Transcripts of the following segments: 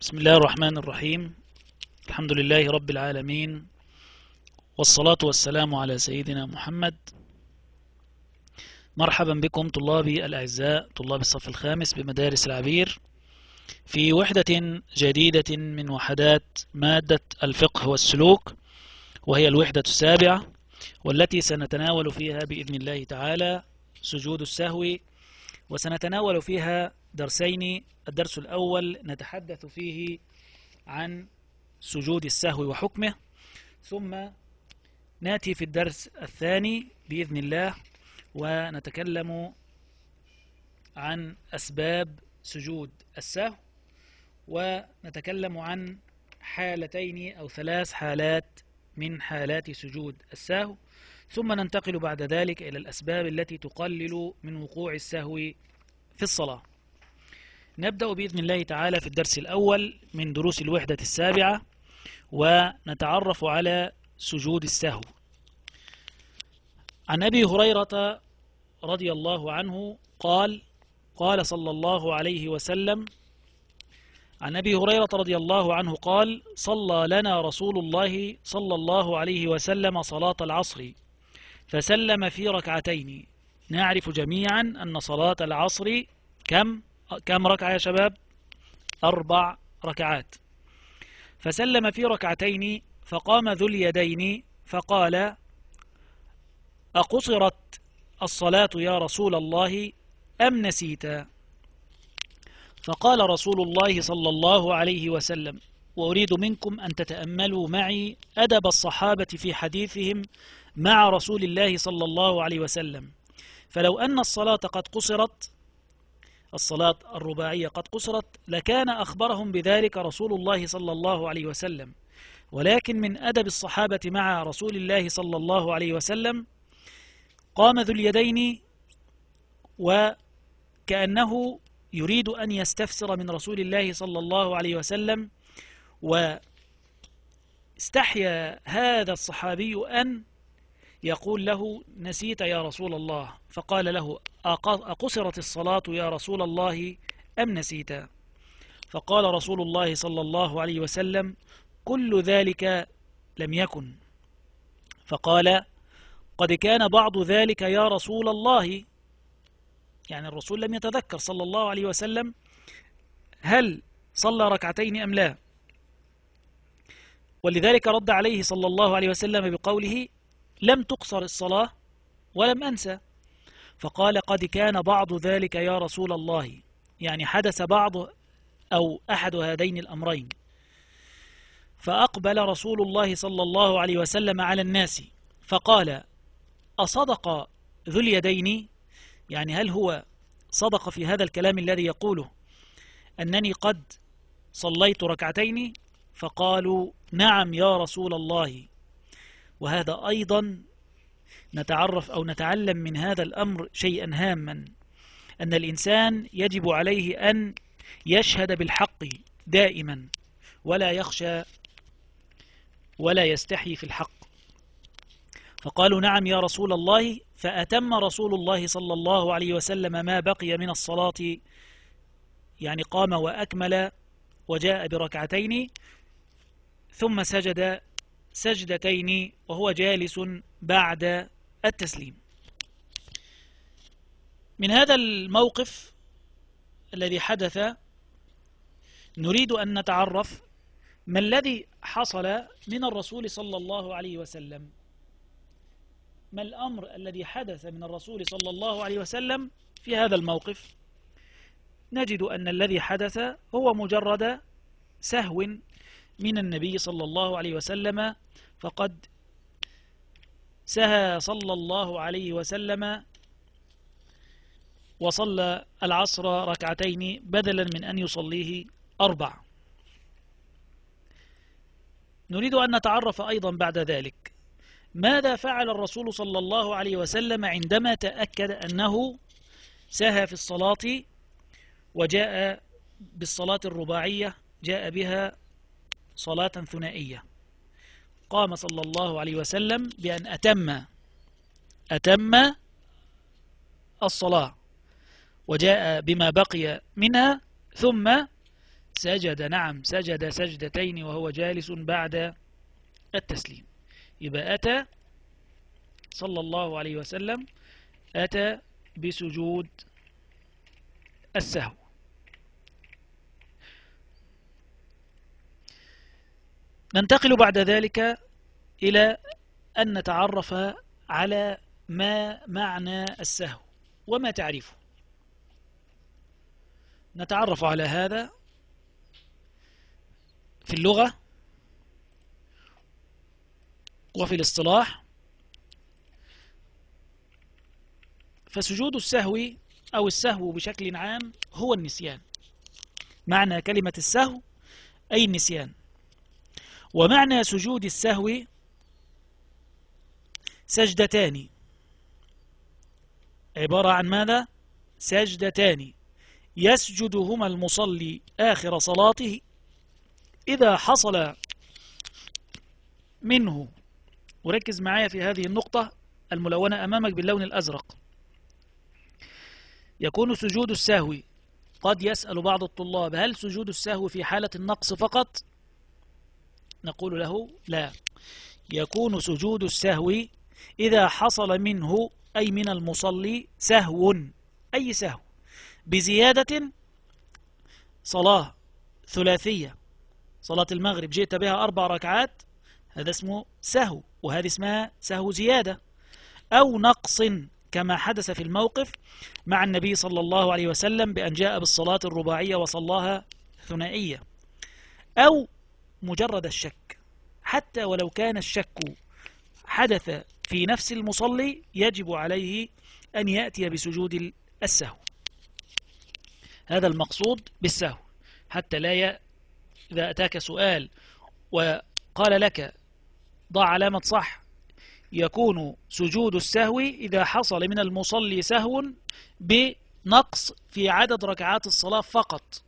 بسم الله الرحمن الرحيم. الحمد لله رب العالمين. والصلاة والسلام على سيدنا محمد. مرحبا بكم طلابي الأعزاء طلاب الصف الخامس بمدارس العبير. في وحدة جديدة من وحدات مادة الفقه والسلوك وهي الوحدة السابعة والتي سنتناول فيها بإذن الله تعالى سجود السهو وسنتناول فيها درسين الدرس الأول نتحدث فيه عن سجود السهو وحكمه ثم نأتي في الدرس الثاني بإذن الله ونتكلم عن أسباب سجود السهو ونتكلم عن حالتين أو ثلاث حالات من حالات سجود السهو ثم ننتقل بعد ذلك إلى الأسباب التي تقلل من وقوع السهو في الصلاة. نبدأ بإذن الله تعالى في الدرس الأول من دروس الوحدة السابعة ونتعرف على سجود السهو. عن أبي هريرة رضي الله عنه قال قال صلى الله عليه وسلم عن أبي هريرة رضي الله عنه قال صلى لنا رسول الله صلى الله عليه وسلم صلاة العصر فسلم في ركعتين. نعرف جميعا أن صلاة العصر كم؟ كم ركعة يا شباب؟ أربع ركعات. فسلم في ركعتين فقام ذو اليدين فقال أقصرت الصلاة يا رسول الله أم نسيت؟ فقال رسول الله صلى الله عليه وسلم وأريد منكم أن تتأملوا معي أدب الصحابة في حديثهم مع رسول الله صلى الله عليه وسلم. فلو أن الصلاة قد قصرت الصلاة الرباعية قد قصرت لكان أخبرهم بذلك رسول الله صلى الله عليه وسلم. ولكن من أدب الصحابة مع رسول الله صلى الله عليه وسلم قام ذو اليدين وكأنه يريد أن يستفسر من رسول الله صلى الله عليه وسلم واستحيا هذا الصحابي أن يقول له نسيت يا رسول الله. فقال له أقصرت الصلاة يا رسول الله أم نسيت؟ فقال رسول الله صلى الله عليه وسلم كل ذلك لم يكن. فقال قد كان بعض ذلك يا رسول الله. يعني الرسول لم يتذكر صلى الله عليه وسلم هل صلى ركعتين أم لا. ولذلك رد عليه صلى الله عليه وسلم بقوله لم تقصر الصلاة ولم أنسى. فقال قد كان بعض ذلك يا رسول الله يعني حدث بعض أو أحد هذين الأمرين. فأقبل رسول الله صلى الله عليه وسلم على الناس فقال أصدق ذو اليدين؟ يعني هل هو صدق في هذا الكلام الذي يقوله أنني قد صليت ركعتين؟ فقالوا نعم يا رسول الله. وهذا أيضا نتعرف أو نتعلم من هذا الأمر شيئا هاما أن الإنسان يجب عليه أن يشهد بالحق دائما ولا يخشى ولا يستحي في الحق. فقالوا نعم يا رسول الله فأتم رسول الله صلى الله عليه وسلم ما بقي من الصلاة يعني قام وأكمل وجاء بركعتين ثم سجد سجدتين وهو جالس بعد التسليم. من هذا الموقف الذي حدث نريد أن نتعرف ما الذي حصل من الرسول صلى الله عليه وسلم. ما الأمر الذي حدث من الرسول صلى الله عليه وسلم في هذا الموقف؟ نجد أن الذي حدث هو مجرد سهو من النبي صلى الله عليه وسلم فقد سهى صلى الله عليه وسلم وصلى العصر ركعتين بدلا من أن يصليه أربع. نريد أن نتعرف أيضا بعد ذلك. ماذا فعل الرسول صلى الله عليه وسلم عندما تأكد أنه سهى في الصلاة وجاء بالصلاة الرباعية جاء بها صلاة ثنائية. قام صلى الله عليه وسلم بأن أتم أتم الصلاة وجاء بما بقي منها ثم سجد. نعم سجد سجدتين وهو جالس بعد التسليم. يبقى أتى صلى الله عليه وسلم أتى بسجود السهو. ننتقل بعد ذلك إلى أن نتعرف على ما معنى السهو وما تعرفه نتعرف على هذا في اللغة وفي الاصطلاح. فسجود السهو أو السهو بشكل عام هو النسيان. معنى كلمة السهو أي النسيان. ومعنى سجود السهو سجدتان. عبارة عن ماذا؟ سجدتان. يسجدهما المصلي آخر صلاته إذا حصل منه. وركز معايا في هذه النقطة الملونة أمامك باللون الأزرق. يكون سجود السهو. قد يسأل بعض الطلاب هل سجود السهو في حالة النقص فقط؟ نقول له لا. يكون سجود السهو إذا حصل منه أي من المصلي سهو أي سهو بزيادة صلاة ثلاثية. صلاة المغرب جئت بها أربع ركعات هذا اسمه سهو وهذه اسمها سهو زيادة. أو نقص كما حدث في الموقف مع النبي صلى الله عليه وسلم بأن جاء بالصلاة الرباعية وصلاها ثنائية أو مجرد الشك. حتى ولو كان الشك حدث في نفس المصلي يجب عليه أن يأتي بسجود السهو. هذا المقصود بالسهو. حتى لا ي... إذا أتاك سؤال وقال لك ضع علامة صح يكون سجود السهو إذا حصل من المصلي سهو بنقص في عدد ركعات الصلاة فقط.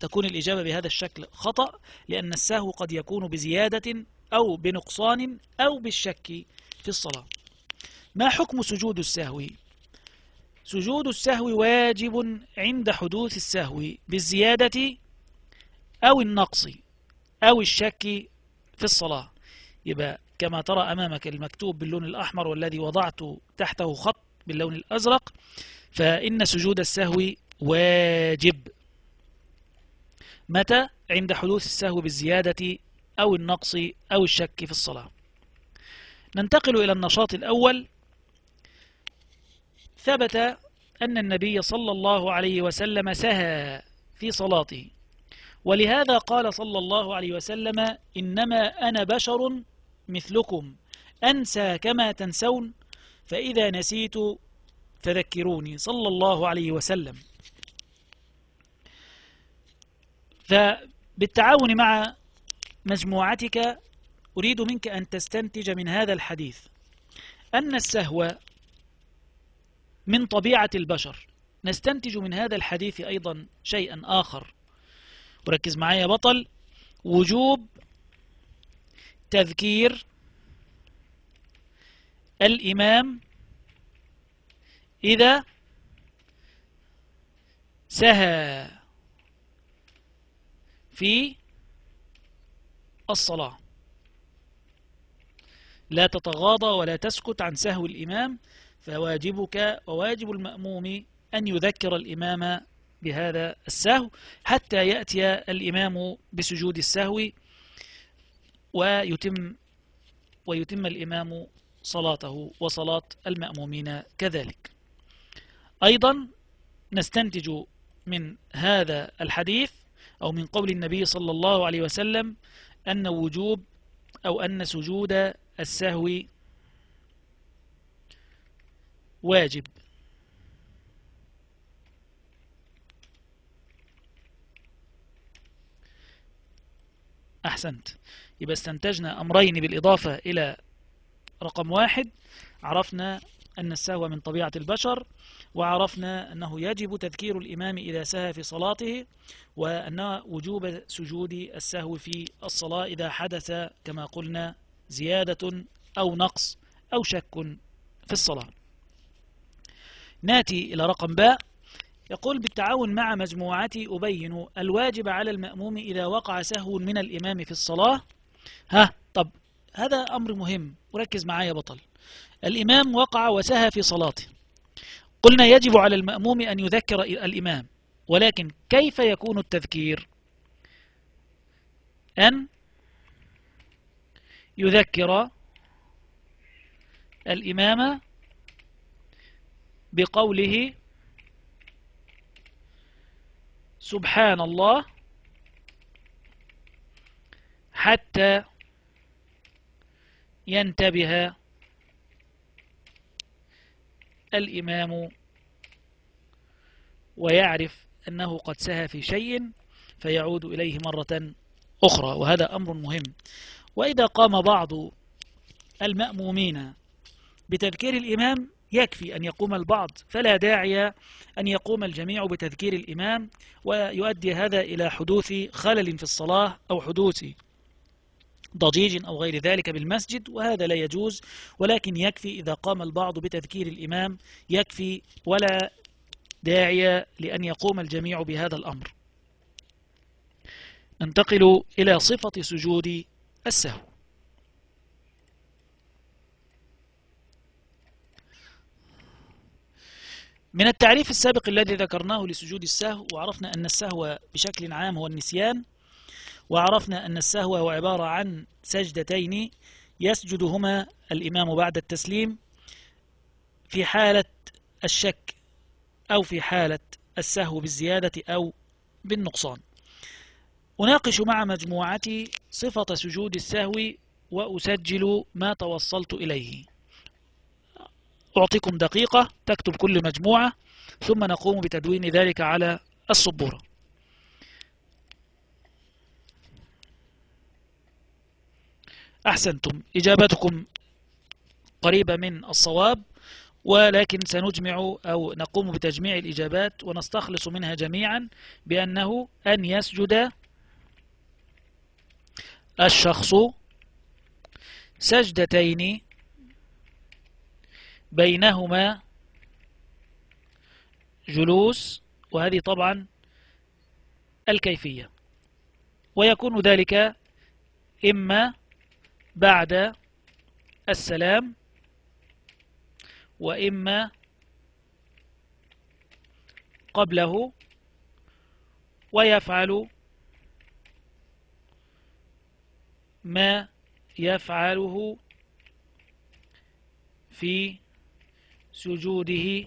فتكون الإجابة بهذا الشكل خطأ لأن السهو قد يكون بزيادة أو بنقصان أو بالشك في الصلاة. ما حكم سجود السهو؟ سجود السهو واجب عند حدوث السهو بالزيادة أو النقص أو الشك في الصلاة. يبقى كما ترى أمامك المكتوب باللون الأحمر والذي وضعت تحته خط باللون الأزرق فإن سجود السهو واجب. متى؟ عند حدوث السهو بالزيادة أو النقص أو الشك في الصلاة. ننتقل إلى النشاط الأول. ثبت أن النبي صلى الله عليه وسلم سهى في صلاته ولهذا قال صلى الله عليه وسلم إنما أنا بشر مثلكم أنسى كما تنسون فإذا نسيت فذكروني. صلى الله عليه وسلم. فبالتعاون مع مجموعتك أريد منك أن تستنتج من هذا الحديث. أن السهو من طبيعة البشر. نستنتج من هذا الحديث أيضا شيئا آخر. وركز معايا بطل. وجوب تذكير الإمام إذا سهى. في الصلاة. لا تتغاضى ولا تسكت عن سهو الإمام فواجبك وواجب المأموم أن يذكر الإمام بهذا السهو حتى يأتي الإمام بسجود السهو ويتم ويتم الإمام صلاته وصلاة المأمومين كذلك. أيضا نستنتج من هذا الحديث أو من قول النبي صلى الله عليه وسلم أن وجوب أو أن سجود السهو واجب. أحسنت. يبقى استنتجنا أمرين بالإضافة إلى رقم واحد. عرفنا أن السهو من طبيعة البشر وعرفنا أنه يجب تذكير الإمام إذا سهى في صلاته وأن وجوب سجود السهو في الصلاة إذا حدث كما قلنا زيادة أو نقص أو شك في الصلاة. ناتي إلى رقم باء. يقول بالتعاون مع مجموعتي أبين الواجب على المأموم إذا وقع سهو من الإمام في الصلاة؟ ها طب هذا أمر مهم. وركز معايا بطل. الإمام وقع وسهى في صلاته. قلنا يجب على المأموم أن يذكر الإمام ولكن كيف يكون التذكير؟ أن يذكر الإمام بقوله سبحان الله حتى ينتبه الإمام ويعرف أنه قد سهى في شيء فيعود إليه مرة أخرى وهذا أمر مهم. وإذا قام بعض المأمومين بتذكير الإمام يكفي أن يقوم البعض فلا داعي أن يقوم الجميع بتذكير الإمام ويؤدي هذا إلى حدوث خلل في الصلاة أو حدوث ضجيج أو غير ذلك بالمسجد وهذا لا يجوز ولكن يكفي إذا قام البعض بتذكير الإمام يكفي ولا داعي لأن يقوم الجميع بهذا الأمر. ننتقل إلى صفة سجود السهو. من التعريف السابق الذي ذكرناه لسجود السهو وعرفنا أن السهو بشكل عام هو النسيان وعرفنا أن السهو هو عبارة عن سجدتين يسجدهما الإمام بعد التسليم في حالة الشك أو في حالة السهو بالزيادة أو بالنقصان. أناقش مع مجموعتي صفة سجود السهو وأسجل ما توصلت إليه. أعطيكم دقيقة تكتب كل مجموعة ثم نقوم بتدوين ذلك على السبورة. أحسنتم. إجابتكم قريبة من الصواب ولكن سنجمع أو نقوم بتجميع الإجابات ونستخلص منها جميعا بأنه أن يسجد الشخص سجدتين بينهما جلوس وهذه طبعا الكيفية. ويكون ذلك إما بعد السلام وإما قبله ويفعل ما يفعله في سجوده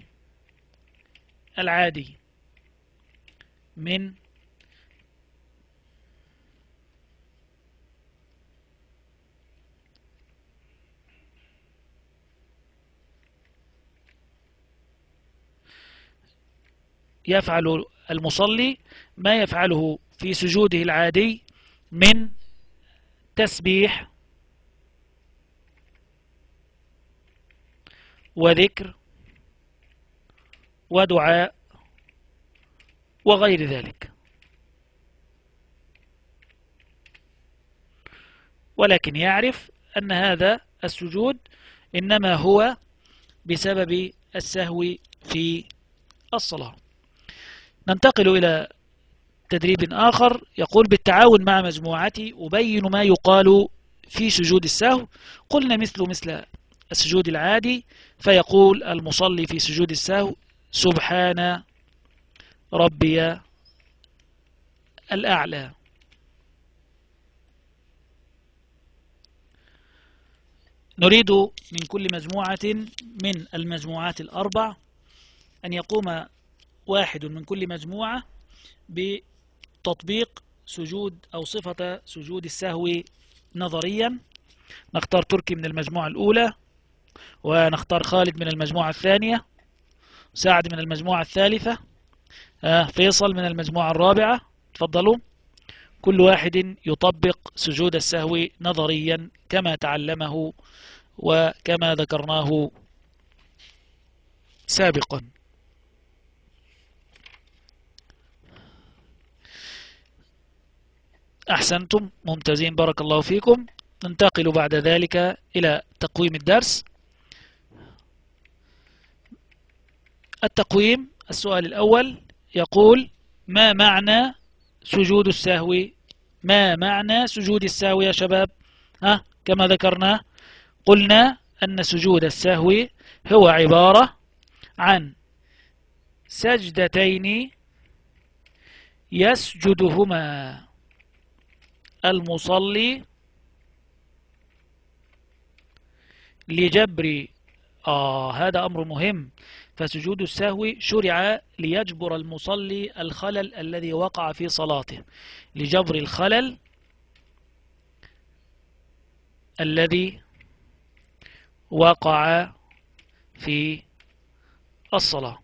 العادي من يفعل المصلي ما يفعله في سجوده العادي من تسبيح وذكر ودعاء وغير ذلك. ولكن يعرف أن هذا السجود إنما هو بسبب السهو في الصلاة. ننتقل إلى تدريب آخر يقول بالتعاون مع مجموعتي أبين ما يقال في سجود السهو. قلنا مثل مثل السجود العادي فيقول المصلي في سجود السهو سبحان ربي الأعلى. نريد من كل مجموعة من المجموعات الأربع أن يقوم واحد من كل مجموعة بتطبيق سجود أو صفة سجود السهو نظريا. نختار تركي من المجموعة الأولى ونختار خالد من المجموعة الثانية سعد من المجموعة الثالثة آه، فيصل من المجموعة الرابعة. تفضلوا. كل واحد يطبق سجود السهو نظريا كما تعلمه وكما ذكرناه سابقا. أحسنتم ممتازين بارك الله فيكم. ننتقل بعد ذلك إلى تقويم الدرس. التقويم السؤال الأول يقول ما معنى سجود السهو؟ ما معنى سجود السهو يا شباب؟ ها كما ذكرنا قلنا أن سجود السهو هو عبارة عن سجدتين يسجدهما. المصلي لجبر. آه هذا أمر مهم. فسجود السهو شرع ليجبر المصلي الخلل الذي وقع في صلاته. لجبر الخلل الذي وقع في الصلاة.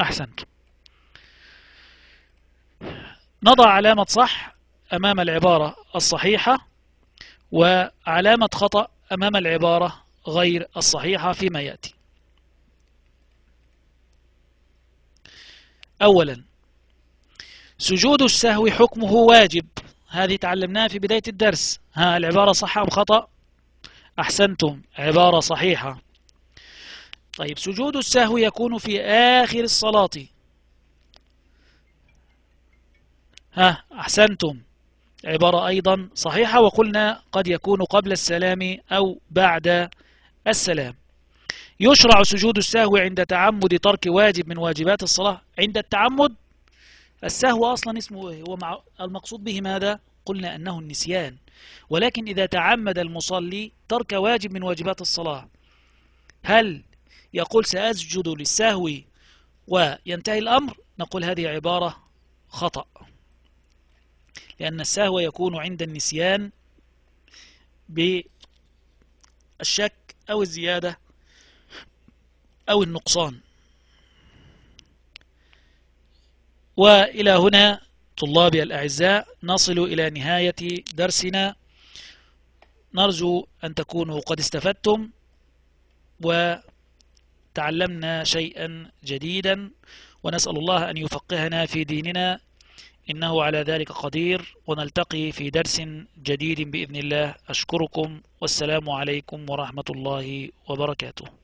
أحسنت. نضع علامة صح أمام العبارة الصحيحة وعلامة خطأ أمام العبارة غير الصحيحة فيما يأتي. أولا سجود السهو حكمه واجب. هذه تعلمناها في بداية الدرس. ها العبارة صح أم خطأ؟ أحسنتم عبارة صحيحة. طيب سجود السهو يكون في آخر الصلاة. ها أحسنتم. عبارة أيضا صحيحة وقلنا قد يكون قبل السلام أو بعد السلام. يشرع سجود السهو عند تعمد ترك واجب من واجبات الصلاة. عند التعمد السهو أصلا اسمه إيه؟ هو مع المقصود به ماذا؟ قلنا أنه النسيان. ولكن إذا تعمد المصلي ترك واجب من واجبات الصلاة هل يقول سأسجد للسهو وينتهي الأمر؟ نقول هذه عبارة خطأ. لأن السهو يكون عند النسيان بالشك أو الزيادة أو النقصان. وإلى هنا طلابي الأعزاء نصل إلى نهاية درسنا. نرجو أن تكونوا قد استفدتم وتعلمنا شيئا جديدا. ونسأل الله أن يفقهنا في ديننا. إنه على ذلك قدير ونلتقي في درس جديد بإذن الله. أشكركم والسلام عليكم ورحمة الله وبركاته.